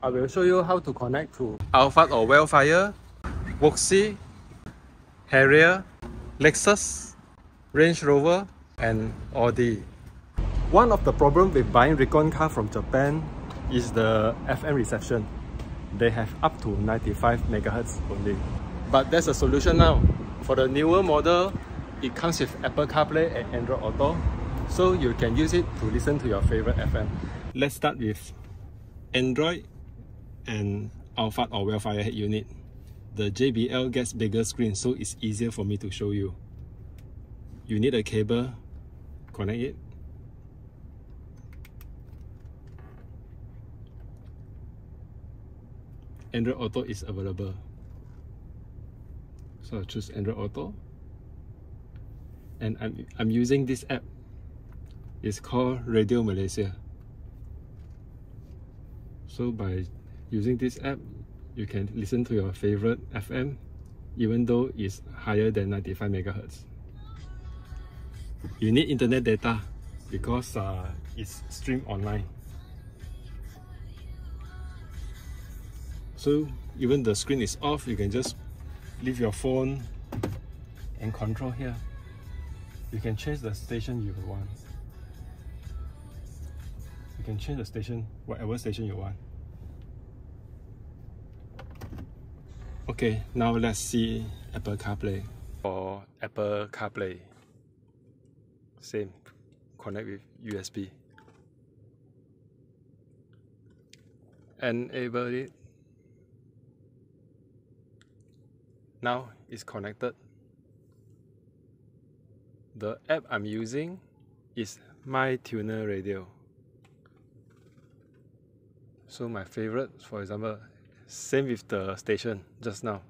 I will show you how to connect to Alphard or Vellfire, Voxy, Harrier, Lexus, Range Rover and Audi. One of the problems with buying recon car from Japan is the FM reception. They have up to 95 MHz only. But there's a solution now. For the newer model, it comes with Apple CarPlay and Android Auto, so you can use it to listen to your favorite FM. Let's start with Android and Alphard or Vellfire head unit. The JBL gets bigger screen so it's easier for me to show you. You need a cable, connect it. Android Auto is available. So I choose Android Auto. And I'm, I'm using this app. It's called Radio Malaysia. So by using this app, you can listen to your favorite FM even though it's higher than 95 megahertz. You need internet data because uh, it's streamed online. So even the screen is off, you can just leave your phone and control here. You can change the station you want. You can change the station, whatever station you want. Okay, now let's see Apple CarPlay. For Apple CarPlay, same, connect with USB. Enable it. Now it's connected. The app I'm using is My Tuner Radio. So my favorite, for example, same with the station just now,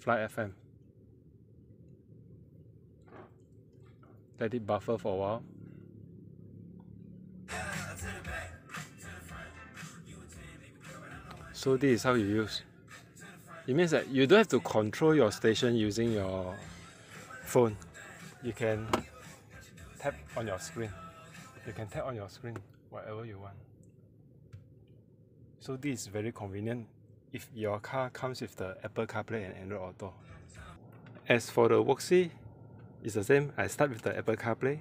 Fly FM. Let it buffer for a while. So this is how you use. It means that you don't have to control your station using your phone. You can tap on your screen. You can tap on your screen whatever you want. So this is very convenient if your car comes with the Apple CarPlay and Android Auto. As for the Voxy, it's the same. I start with the Apple CarPlay.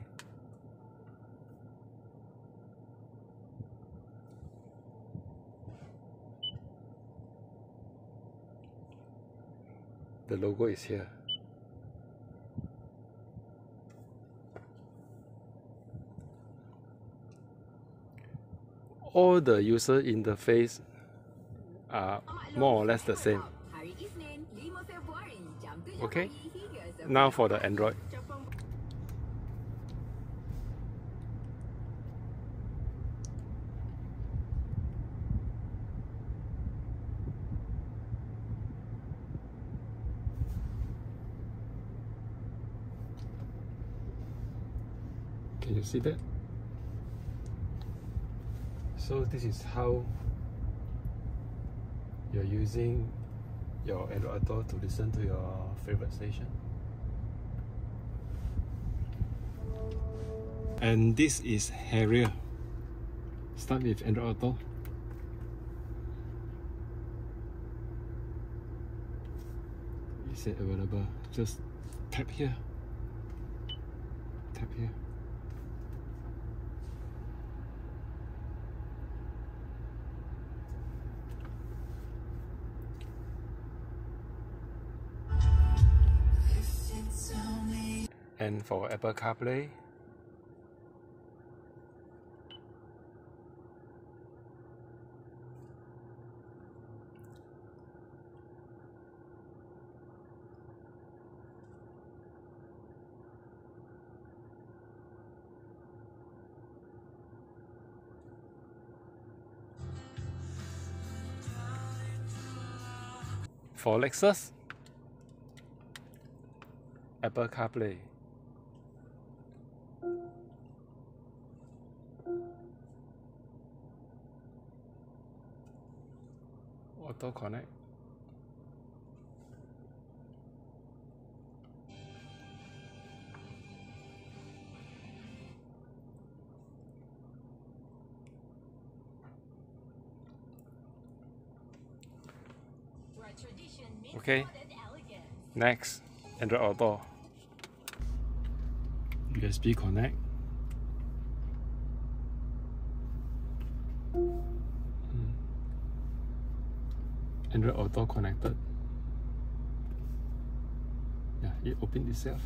The logo is here. All the user interface are more or less the same. Okay, now for the Android. Can you see that? So this is how you're using your Android Auto to listen to your favorite station. And this is Harrier. Start with Android Auto. Is available? Just tap here. Tap here. And for Apple CarPlay? For Lexus, Apple CarPlay auto connect Okay. Next, Android Auto. USB connect. Android Auto connected. Yeah, it opened itself.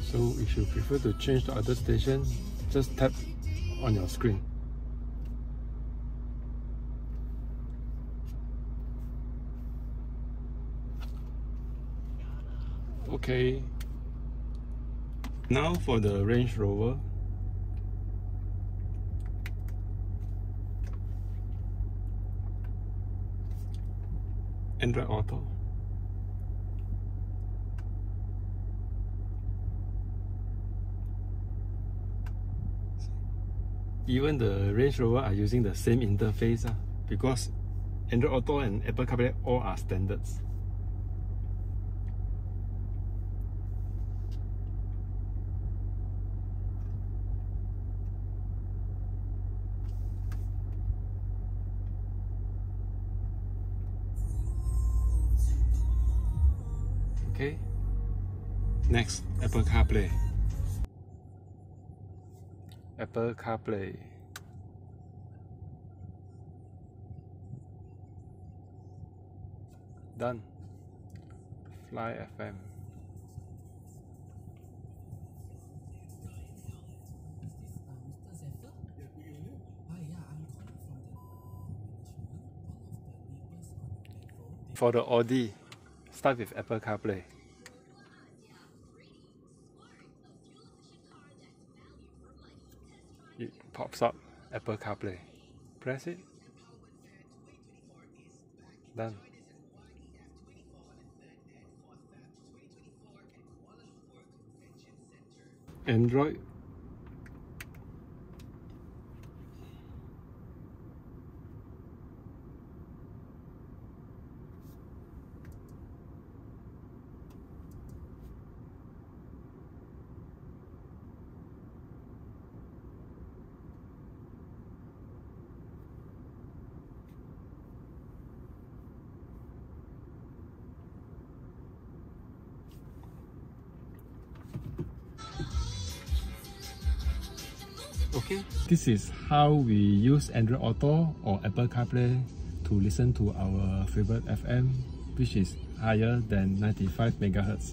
So if you prefer to change to other station, just tap on your screen. Okay. Now for the Range Rover. Android Auto. even the Range Rover are using the same interface uh, because Android Auto and Apple CarPlay all are standards. Okay, next Apple CarPlay. Apple CarPlay. Done. Fly FM. For the Audi, start with Apple CarPlay. it pops up Apple CarPlay. Press it. Done. Android Okay. This is how we use Android Auto or Apple CarPlay to listen to our favorite FM, which is higher than 95 megahertz.